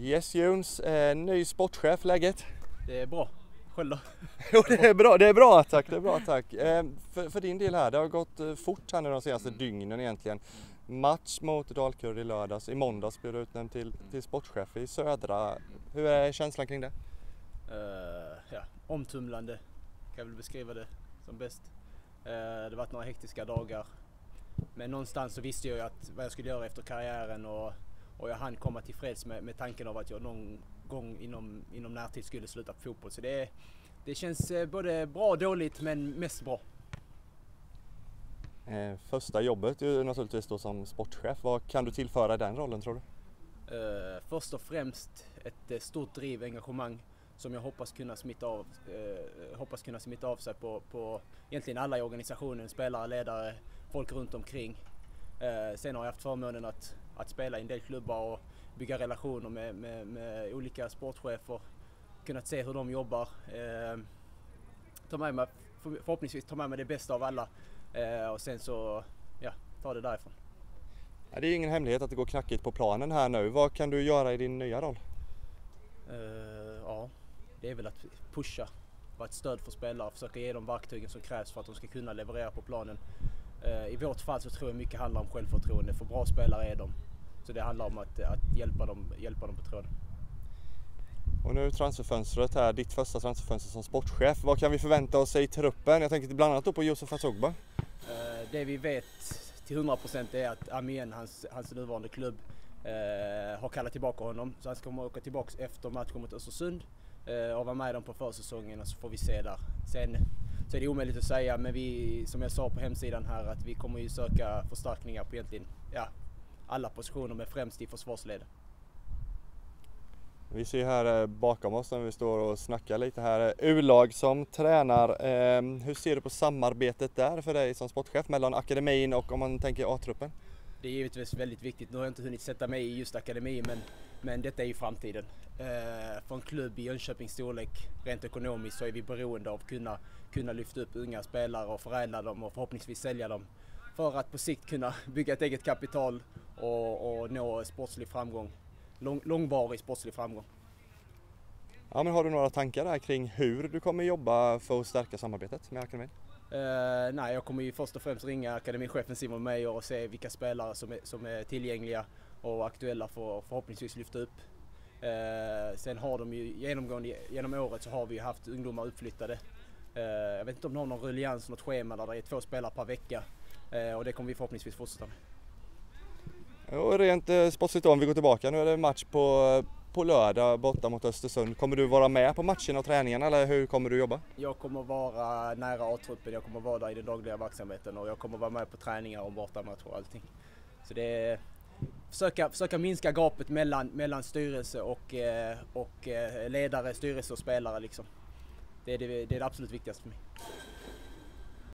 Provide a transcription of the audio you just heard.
Yes Jones, eh, ny sportchef, läget? Det är bra. Själv då? Jo det är bra, det är bra tack, det är bra tack. Eh, för, för, din del här, det har gått eh, fort här nu de senaste dygnen egentligen. Match mot Dalkurd i lördags, i måndags blev du utnämnd till, till sportchef i Södra. Hur är känslan kring det? Uh, ja, omtumlande kan jag väl beskriva det som bäst. Uh, det har varit några hektiska dagar. Men någonstans så visste jag ju att vad jag skulle göra efter karriären och, och jag hann komma tillfreds med, med tanken av att jag någon gång inom, inom närtid skulle sluta på fotboll. Så det, det känns eh, både bra och dåligt men mest bra. Eh, första jobbet är naturligtvis då som sportchef. Vad kan du tillföra den rollen tror du? Uh, först och främst ett stort driv, engagemang som jag hoppas kunna smitta av, hoppas kunna smitta av sig på, på egentligen alla i organisationen, spelare, ledare, folk runt omkring. Sen har jag haft förmånen att, att spela i en del klubbar och bygga relationer med, med, med olika sportchefer, kunnat se hur de jobbar. ta med mig, förhoppningsvis ta med mig det bästa av alla och sen så ja, ta det därifrån. Det är ingen hemlighet att det går knackigt på planen här nu. Vad kan du göra i din nya roll? Uh, ja, det är väl att pusha, vara ett stöd för spelare, försöka ge dem verktygen som krävs för att de ska kunna leverera på planen. Uh, I vårt fall så tror jag mycket handlar om självförtroende, för bra spelare är de. Så det handlar om att, att hjälpa, dem, hjälpa dem på tråden. Och nu transferfönstret här, ditt första transferfönster som sportchef. Vad kan vi förvänta oss i truppen? Jag tänker bland annat då på Josef Asogba. Uh, det vi vet till 100% är att Amiens, hans, hans nuvarande klubb, eh, har kallat tillbaka honom. Så han ska komma åka tillbaka efter matchen mot Östersund eh, och vara med dem på försäsongen och så får vi se där. Sen så är det omöjligt att säga men vi, som jag sa på hemsidan här, att vi kommer ju söka förstärkningar på egentligen ja, alla positioner men främst i försvarsled. Vi ser här eh, bakom oss när vi står och snackar lite här, eh, U-lag som tränar. Eh, hur ser du på samarbetet där för dig som sportchef mellan akademin och om man tänker A-truppen? Det är givetvis väldigt viktigt. Nu har jag inte hunnit sätta mig i just akademin men, men detta är ju framtiden. Eh, för en klubb i Jönköpings storlek rent ekonomiskt så är vi beroende av att kunna, kunna lyfta upp unga spelare och förädla dem och förhoppningsvis sälja dem för att på sikt kunna bygga ett eget kapital och, och nå sportslig framgång lång, långvarig sportslig framgång. Ja, men har du några tankar där kring hur du kommer jobba för att stärka samarbetet med akademin? Uh, nej, jag kommer ju först och främst ringa akademichefen Simon Meijer och se vilka spelare som är, som är tillgängliga och aktuella för att förhoppningsvis lyfta upp. Uh, sen har de ju genomgående genom året så har vi haft ungdomar uppflyttade. Uh, jag vet inte om de har någon ruljans, något schema där det är två spelare per vecka och det kommer vi förhoppningsvis fortsätta med. Och rent eh, sportsligt om vi går tillbaka, nu är det match på, på lördag borta mot Östersund. Kommer du vara med på matcherna och träningarna eller hur kommer du jobba? Jag kommer vara nära A-truppen, jag kommer vara där i den dagliga verksamheten och jag kommer vara med på träningar och bortamatcher och allting. Så det är försöka, försöka minska gapet mellan, mellan styrelse och, eh, och eh, ledare, styrelse och spelare liksom. Det är det, det är det absolut viktigaste för mig.